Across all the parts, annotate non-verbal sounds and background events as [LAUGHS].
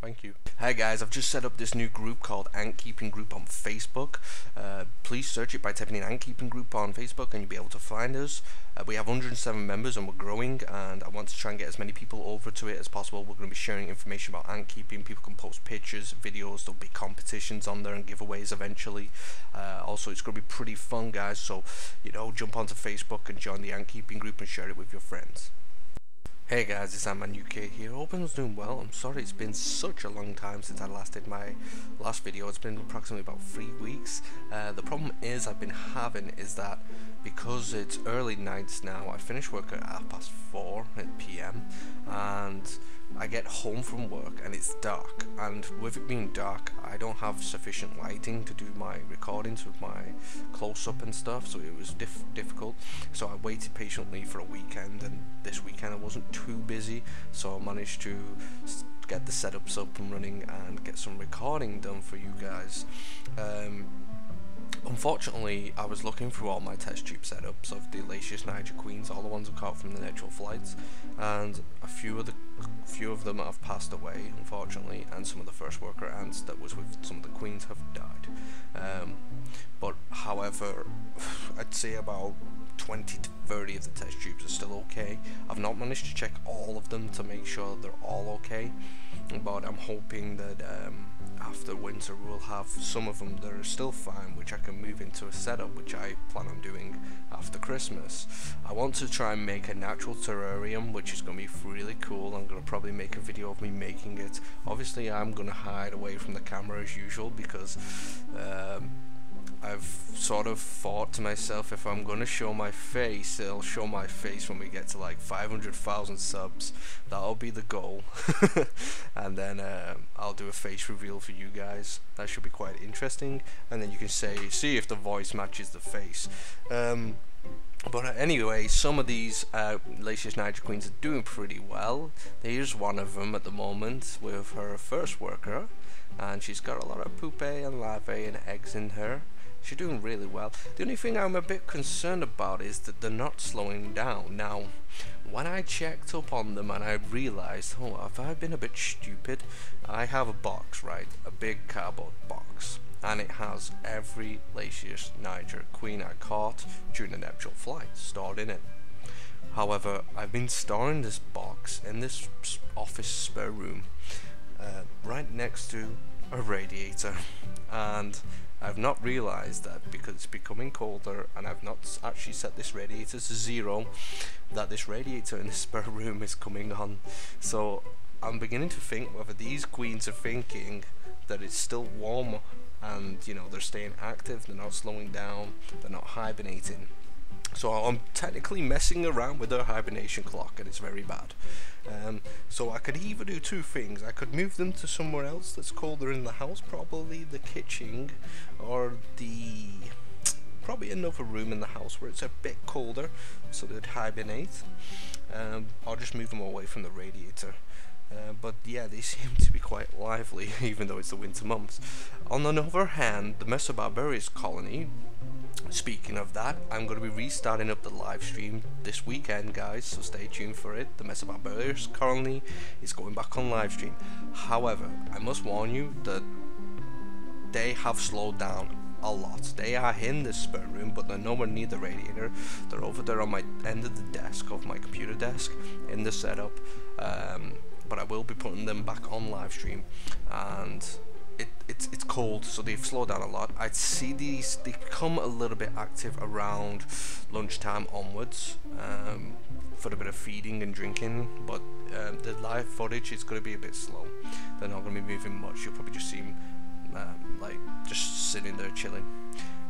Thank you. Hey guys, I've just set up this new group called Ant Keeping Group on Facebook. Uh, please search it by typing in Ant Keeping Group on Facebook and you'll be able to find us. Uh, we have 107 members and we're growing and I want to try and get as many people over to it as possible. We're going to be sharing information about ant keeping. People can post pictures, videos, there'll be competitions on there and giveaways eventually. Uh, also, it's going to be pretty fun guys, so you know, jump onto Facebook and join the Ant Keeping Group and share it with your friends. Hey guys, it's Ant-Man UK here. Hope everyone's doing well. I'm sorry it's been such a long time since I last did my last video. It's been approximately about three weeks. Uh, the problem is I've been having is that because it's early nights now, I finish work at half past four at p.m. and I get home from work and it's dark. And with it being dark I don't have sufficient lighting to do my recordings with my close-up and stuff so it was diff difficult. So I waited patiently for a weekend and this weekend I wasn't too busy so I managed to get the setups up and running and get some recording done for you guys. Um, Unfortunately, I was looking through all my test tube setups of the Lasius Niger Queens, all the ones I caught from the natural flights, and a few of the few of them have passed away, unfortunately, and some of the first worker ants that was with some of the queens have however, [SIGHS] I'd say about 20 to 30 of the test tubes are still okay. I've not managed to check all of them to make sure they're all okay, but I'm hoping that um, after winter we'll have some of them that are still fine which I can move into a setup which I plan on doing after Christmas. I want to try and make a natural terrarium which is going to be really cool. I'm going to probably make a video of me making it. Obviously I'm going to hide away from the camera as usual because um, I've sort of thought to myself if I'm gonna show my face it'll show my face when we get to like 500,000 subs. That'll be the goal. [LAUGHS] And then uh, I'll do a face reveal for you guys. That should be quite interesting. And then you can say see if the voice matches the face. Um, but uh, anyway, some of these uh, Lasius Niger Queens are doing pretty well. Here's one of them at the moment with her first worker, and she's got a lot of pupae and larvae and eggs in her. She's doing really well. The only thing I'm a bit concerned about is that they're not slowing down. Now, when I checked up on them and I realized, oh, have I been a bit stupid? I have a box, right? A big cardboard box. And it has every Lasius Niger queen I caught during the nuptial flight stored in it. However, I've been storing this box in this office spare room uh, right next to a radiator and I've not realized that because it's becoming colder and I've not actually set this radiator to zero that this radiator in the [LAUGHS] spare room is coming on so I'm beginning to think whether these queens are thinking that it's still warm and you know they're staying active they're not slowing down they're not hibernating so I'm technically messing around with their hibernation clock and it's very bad. Um, so I could either do two things. I could move them to somewhere else that's colder in the house, probably the kitchen or the probably another room in the house where it's a bit colder so they'd hibernate. Um, I'll just move them away from the radiator. Uh, but yeah, they [LAUGHS] seem to be quite lively, [LAUGHS] even though it's the winter months. On the other hand, the Messor barbarus colony Speaking of that, I'm going to be restarting up the live stream this weekend, guys, so stay tuned for it. The Messor barbarus colony is going back on live stream. However, I must warn you that they have slowed down a lot. They are in the spare room, but they're nowhere near the radiator. They're over there on my end of the desk, of my computer desk, in the setup. Um, but I will be putting them back on live stream, and it, it's it's cold, so they've slowed down a lot. I'd see these they become a little bit active around lunchtime onwards um, for a bit of feeding and drinking, but um, the live footage is going to be a bit slow. They're not going to be moving much. You'll probably just see them uh, like just sitting there chilling.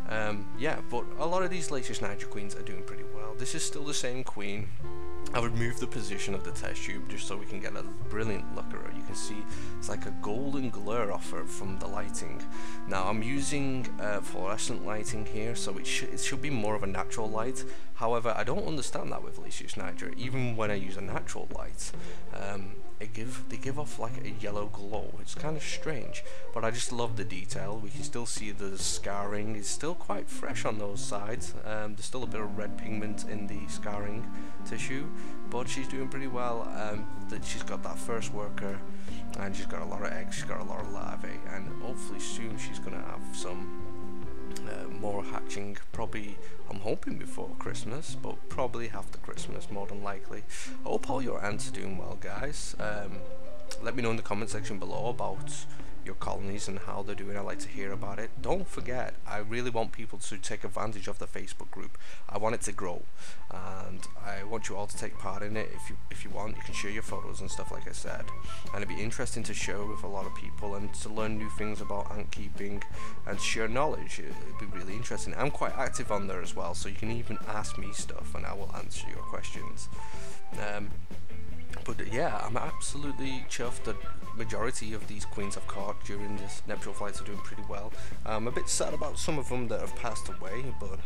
Um, yeah, but a lot of these Lasius Niger Queens are doing pretty well. This is still the same queen. I would move the position of the test tube just so we can get a brilliant look at her. You can see it's like a golden glare off her from the lighting. Now I'm using uh, fluorescent lighting here so it, sh it should be more of a natural light. However, I don't understand that with Lasius Niger, even when I use a natural light. Um, it give they give off like a yellow glow. It's kind of strange, but I just love the detail. We can still see the scarring. It's still quite fresh on those sides. Um, there's still a bit of red pigment in the scarring tissue, but she's doing pretty well. Um, that she's got that first worker, and she's got a lot of eggs. She's got a lot of larvae, and hopefully soon she's gonna have some uh, more hatching probably I'm hoping before Christmas but probably after Christmas more than likely I hope all your ants are doing well guys um, let me know in the comment section below about your colonies and how they're doing. I like to hear about it. Don't forget, I really want people to take advantage of the Facebook group. I want it to grow, and I want you all to take part in it. If you if you want, you can share your photos and stuff like I said, and it'd be interesting to share with a lot of people and to learn new things about ant keeping and share knowledge. It'd be really interesting. I'm quite active on there as well, so you can even ask me stuff and I will answer your questions. Um, but yeah, I'm absolutely chuffed that majority of these queens I've caught during this nuptial flights are doing pretty well. I'm a bit sad about some of them that have passed away, but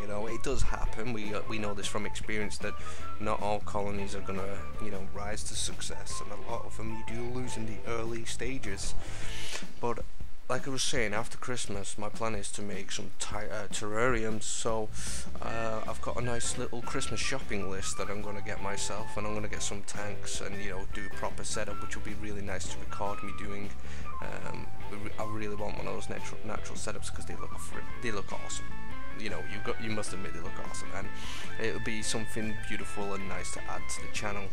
you know it does happen. We uh, we know this from experience that not all colonies are gonna you know rise to success, and a lot of them you do lose in the early stages. But like I was saying, after Christmas, my plan is to make some uh, terrariums. So uh, I've got a nice little Christmas shopping list that I'm going to get myself, and I'm going to get some tanks and you know do a proper setup, which will be really nice to record me doing. Um, I really want one of those natural natural setups because they look they look awesome. You know, you got you must admit they look awesome, and it'll be something beautiful and nice to add to the channel.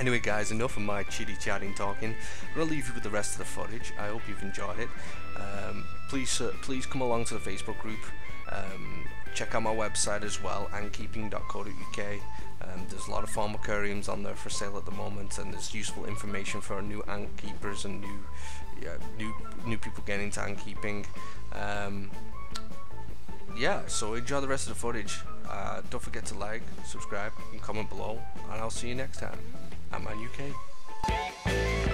Anyway guys, enough of my chitty chatting talking. I'm going to leave you with the rest of the footage. I hope you've enjoyed it. Um, please, uh, please come along to the Facebook group. Um, check out my website as well, antkeeping.co.uk. Um, there's a lot of formicariums on there for sale at the moment, and there's useful information for new ant keepers and new, yeah, new, new people getting into ant keeping. Yeah, so enjoy the rest of the footage. Uh, don't forget to like, subscribe, and comment below, and I'll see you next time. Ant-Man UK.